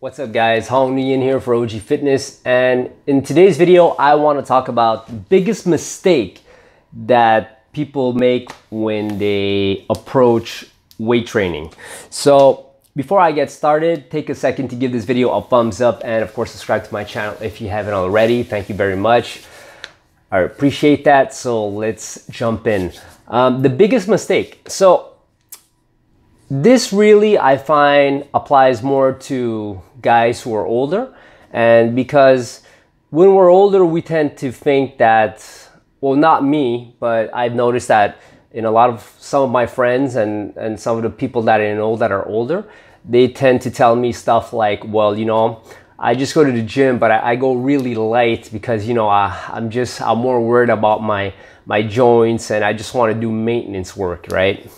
What's up guys, Hong Nguyen here for OG Fitness and in today's video I want to talk about the biggest mistake that people make when they approach weight training. So before I get started, take a second to give this video a thumbs up and of course subscribe to my channel if you haven't already. Thank you very much. I appreciate that. So let's jump in. Um, the biggest mistake. So this really I find applies more to guys who are older. And because when we're older we tend to think that well not me but I've noticed that in a lot of some of my friends and and some of the people that I know that are older they tend to tell me stuff like well you know I just go to the gym but I, I go really light because you know I, I'm just I'm more worried about my my joints and I just want to do maintenance work right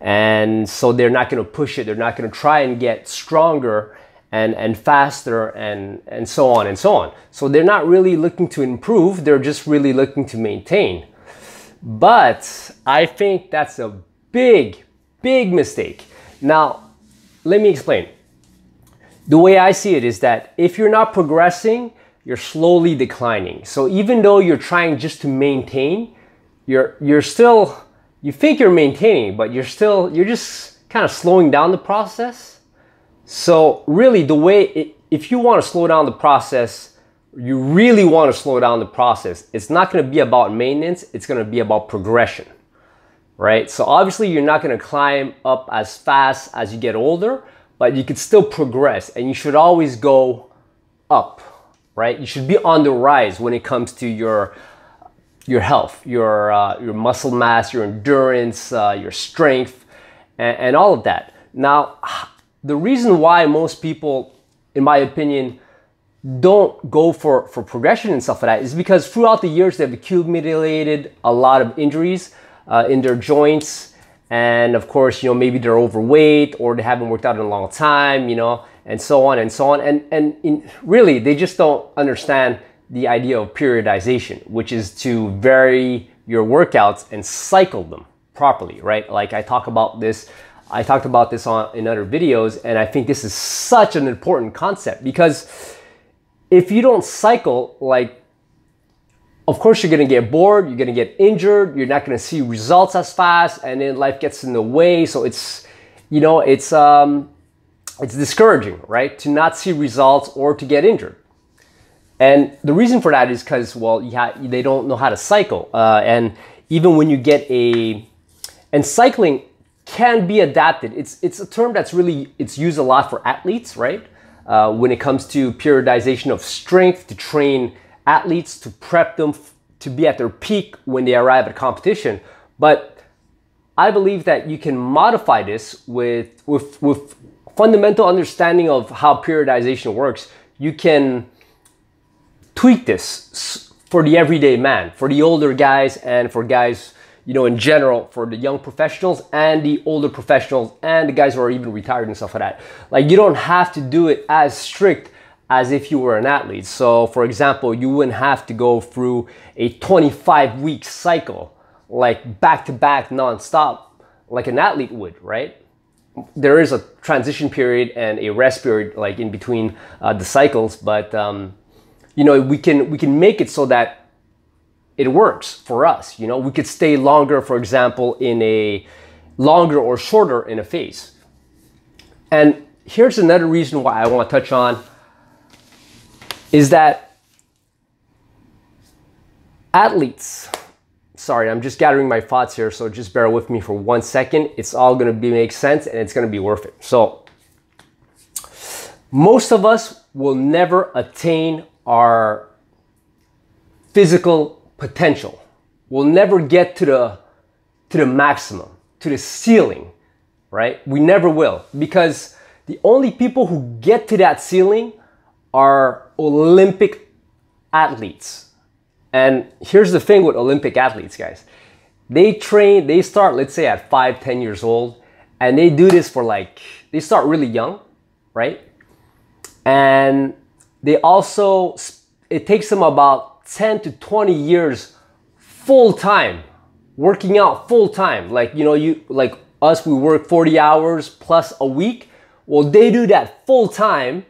and so they're not going to push it they're not going to try and get stronger and and faster and and so on and so on. So they're not really looking to improve they're just really looking to maintain. But i think that's a big big mistake. Now let me explain. The way i see it is that if you're not progressing you're slowly declining. So even though you're trying just to maintain you're you're still you think you're maintaining, but you're still, you're just kind of slowing down the process. So really the way, it, if you want to slow down the process, you really want to slow down the process, it's not going to be about maintenance, it's going to be about progression, right? So obviously you're not going to climb up as fast as you get older, but you could still progress and you should always go up, right? You should be on the rise when it comes to your your health, your, uh, your muscle mass, your endurance, uh, your strength, and, and all of that. Now, the reason why most people, in my opinion, don't go for, for progression and stuff like that is because throughout the years they've accumulated a lot of injuries uh, in their joints. And of course, you know, maybe they're overweight or they haven't worked out in a long time, you know, and so on and so on. And, and in, really, they just don't understand the idea of periodization, which is to vary your workouts and cycle them properly, right? Like I talk about this, I talked about this on in other videos, and I think this is such an important concept because if you don't cycle, like, of course you're gonna get bored, you're gonna get injured, you're not gonna see results as fast, and then life gets in the way. So it's, you know, it's um, it's discouraging, right? To not see results or to get injured. And the reason for that is because, well, yeah, they don't know how to cycle. Uh, and even when you get a, and cycling can be adapted. It's, it's a term that's really, it's used a lot for athletes, right? Uh, when it comes to periodization of strength, to train athletes, to prep them to be at their peak when they arrive at competition. But I believe that you can modify this with, with, with fundamental understanding of how periodization works. You can tweak this for the everyday man, for the older guys and for guys, you know, in general, for the young professionals and the older professionals and the guys who are even retired and stuff like that. Like you don't have to do it as strict as if you were an athlete. So for example, you wouldn't have to go through a 25 week cycle, like back to back nonstop, like an athlete would, right? There is a transition period and a rest period like in between uh, the cycles, but um, you know, we can we can make it so that it works for us. You know, we could stay longer, for example, in a longer or shorter in a phase. And here's another reason why I want to touch on is that athletes sorry i'm just gathering my thoughts here so just bear with me for one second it's all going to be make sense and it's going to be worth it so most of us will never attain our physical potential. We'll never get to the to the maximum, to the ceiling, right? We never will because the only people who get to that ceiling are Olympic athletes. And here's the thing with Olympic athletes, guys. They train, they start, let's say at five, 10 years old, and they do this for like, they start really young, right? And they also, it takes them about 10 to 20 years full time, working out full time. Like, you know, you, like us, we work 40 hours plus a week. Well, they do that full time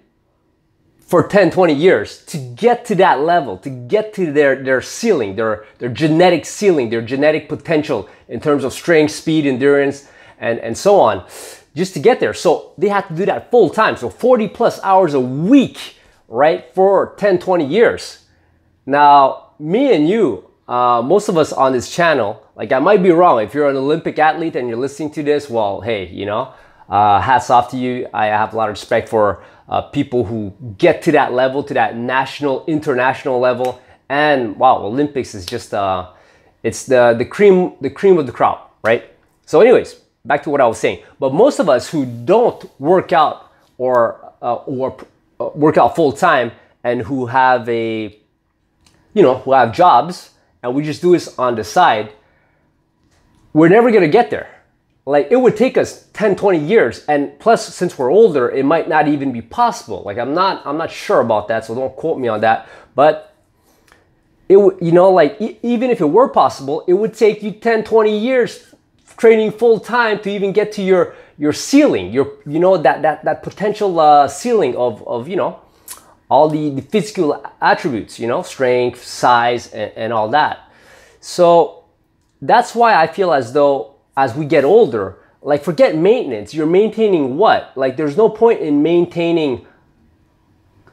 for 10, 20 years to get to that level, to get to their, their ceiling, their, their genetic ceiling, their genetic potential in terms of strength, speed, endurance, and, and so on, just to get there. So they have to do that full time. So 40 plus hours a week, right, for 10, 20 years. Now, me and you, uh, most of us on this channel, like I might be wrong. If you're an Olympic athlete and you're listening to this, well, hey, you know, uh, hats off to you. I have a lot of respect for uh, people who get to that level, to that national, international level. And wow, Olympics is just uh, it's the the cream the cream of the crop, right? So, anyways, back to what I was saying. But most of us who don't work out or uh, or Uh, work out full time and who have a you know who have jobs and we just do this on the side, we're never gonna get there. Like it would take us 10 20 years and plus since we're older it might not even be possible. Like i'm not i'm not sure about that so don't quote me on that but it would you know like e- even if it were possible it would take you 10 20 years training full time to even get to your your ceiling your you know that that that potential uh, ceiling of of you know all the, the physical attributes you know strength size and, and all that so that's why i feel as though as we get older, like forget maintenance. You're maintaining what? Like there's no point in maintaining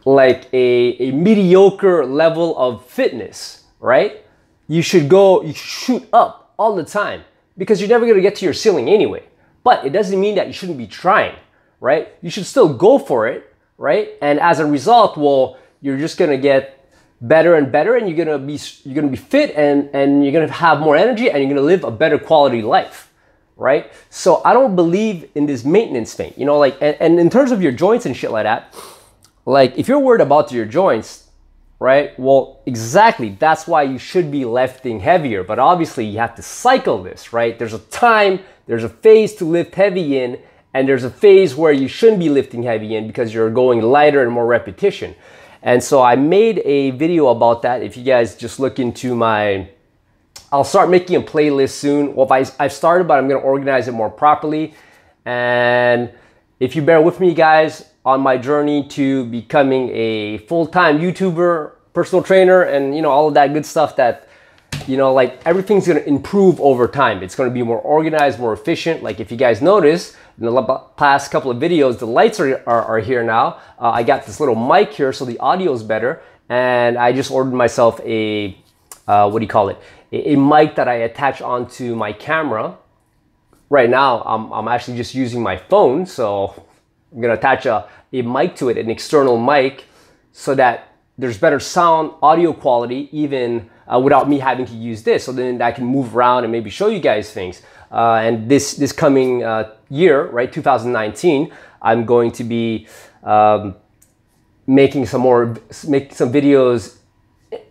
like a, a mediocre level of fitness, right? You should go, you shoot up all the time because you're never gonna get to your ceiling anyway. But it doesn't mean that you shouldn't be trying, right? You should still go for it, right? And as a result, well, you're just gonna get better and better and you're gonna be you're gonna be fit and and you're gonna have more energy and you're gonna live a better quality life right? So I don't believe in this maintenance thing, you know, like, and, and in terms of your joints and shit like that, like if you're worried about your joints, right? Well, exactly. That's why you should be lifting heavier. But obviously, you have to cycle this, right? There's a time, there's a phase to lift heavy in, and there's a phase where you shouldn't be lifting heavy in because you're going lighter and more repetition. And so I made a video about that. If you guys just look into my I'll start making a playlist soon. Well, I, I've started, but I'm gonna organize it more properly. And if you bear with me, guys, on my journey to becoming a full-time YouTuber, personal trainer, and you know all of that good stuff that you know like everything's gonna improve over time. It's gonna be more organized, more efficient. Like if you guys notice in the past couple of videos, the lights are, are, are here now. Uh, I got this little mic here so the audio is better, and I just ordered myself a uh, what do you call it? A, a, mic that I attach onto my camera. Right now, I'm, I'm actually just using my phone, so I'm gonna attach a, a mic to it, an external mic, so that there's better sound, audio quality, even uh, without me having to use this. So then I can move around and maybe show you guys things. Uh, and this this coming uh, year, right, 2019, I'm going to be um, making some more, make some videos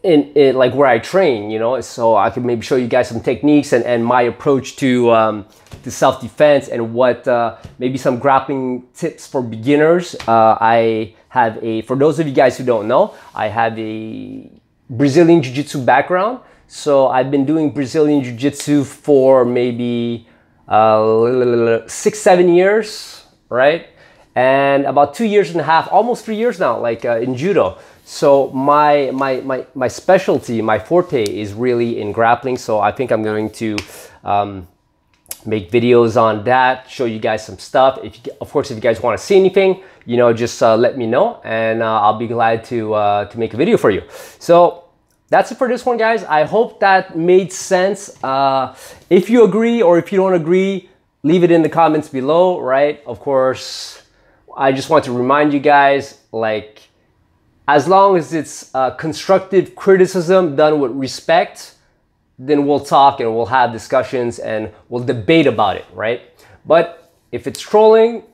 in, in, like where I train, you know, so I can maybe show you guys some techniques and, and my approach to um, to self defense and what uh, maybe some grappling tips for beginners. Uh, I have a for those of you guys who don't know, I have a Brazilian Jiu Jitsu background, so I've been doing Brazilian Jiu Jitsu for maybe uh, six seven years, right? And about two years and a half, almost three years now, like uh, in judo. So my, my, my, my specialty, my forte is really in grappling. So I think I'm going to um, make videos on that, show you guys some stuff. If you, of course, if you guys want to see anything, you know, just uh, let me know and uh, I'll be glad to, uh, to make a video for you. So that's it for this one, guys. I hope that made sense. Uh, if you agree or if you don't agree, leave it in the comments below, right? Of course, I just want to remind you guys, like, as long as it's uh, constructive criticism done with respect, then we'll talk and we'll have discussions and we'll debate about it, right? But if it's trolling,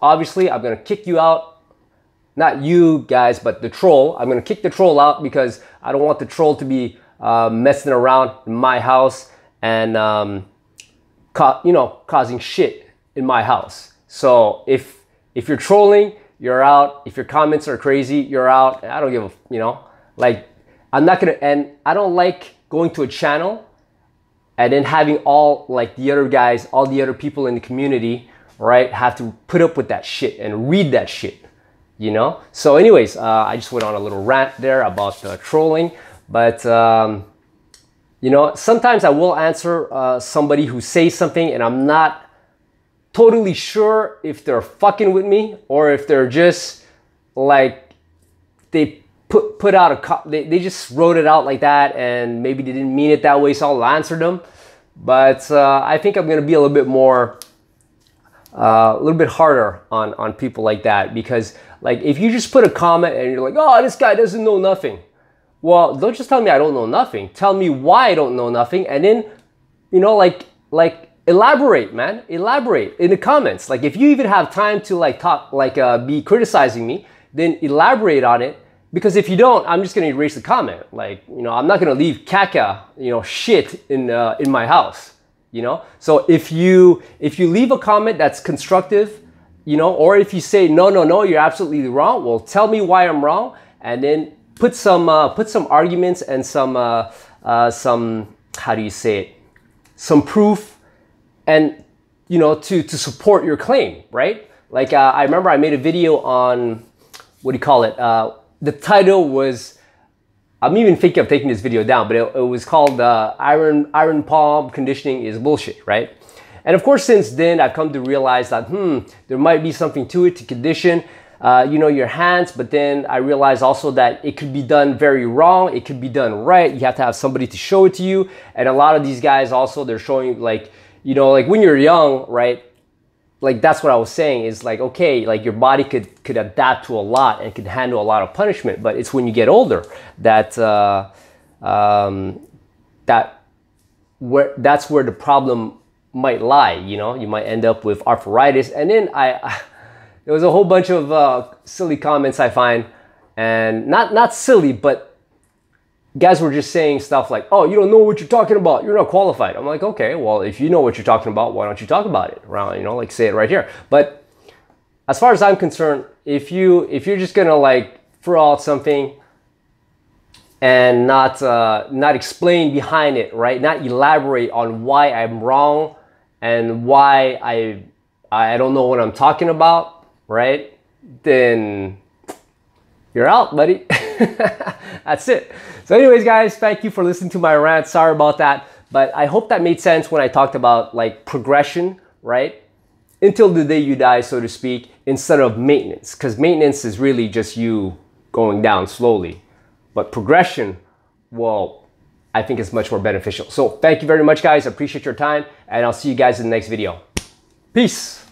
obviously I'm gonna kick you out. Not you guys, but the troll. I'm gonna kick the troll out because I don't want the troll to be uh, messing around in my house and um, you know causing shit in my house. So if if you're trolling, you're out. If your comments are crazy, you're out. I don't give a, you know, like I'm not gonna, and I don't like going to a channel and then having all like the other guys, all the other people in the community, right, have to put up with that shit and read that shit. you know? So anyways, uh, I just went on a little rant there about uh, trolling, but um, you know, sometimes I will answer uh, somebody who says something and I'm not totally sure if they're fucking with me or if they're just like they put out a they, they just wrote it out like that and maybe they didn't mean it that way so I'll answer them. But uh, I think I'm gonna be a little bit more uh, a little bit harder on on people like that because like if you just put a comment and you're like oh this guy doesn't know nothing. Well don't just tell me I don't know nothing. Tell me why I don't know nothing and then you know like like elaborate man. Elaborate in the comments. Like if you even have time to like talk like uh, be criticizing me then elaborate on it because if you don't i'm just to erase the comment like you know i'm not to leave caca you know shit in uh, in my house you know so if you if you leave a comment that's constructive you know or if you say no no no you're absolutely wrong well tell me why i'm wrong and then put some uh, put some arguments and some uh, uh some how do you say it some proof and you know to to support your claim, right? Like uh, I remember I made a video on what do you call it? The title was I'm even thinking of taking this video down, but it, it was called uh, "Iron Iron Palm Conditioning is Bullshit," right? And of course, since then I've come to realize that hmm, there might be something to it to condition. Uh, you know your hands but then i realized also that it could be done very wrong it could be done right you have to have somebody to show it to you and a lot of these guys also they're showing like you know, like when you're young, right? Like that's what I was saying is like, okay, like your body could, could adapt to a lot and could handle a lot of punishment. But it's when you get older that, uh, um, that where, that's where the problem might lie. You know, you might end up with arthritis. And then I, I there was a whole bunch of uh, silly comments I find and not, not silly, but guys were just saying stuff like, oh, you don't know what you're talking about. You're not qualified. I'm like, okay, well, if you know what you're talking about, why don't you talk about it? Around, you know, like say it right here. But as far as I'm concerned, if you if you're just gonna like throw out something and not uh, not explain behind it, right? Not elaborate on why I'm wrong and why I I don't know what I'm talking about, right? Then you're out, buddy. That's it. So anyways, guys, thank you for listening to my rant. Sorry about that. But I hope that made sense when I talked about like progression, right? Until the day you die, so to speak, instead of maintenance. Because maintenance is really just you going down slowly. But progression, well, I think is much more beneficial. So thank you very much, guys. I appreciate your time, and I'll see you guys in the next video. Peace.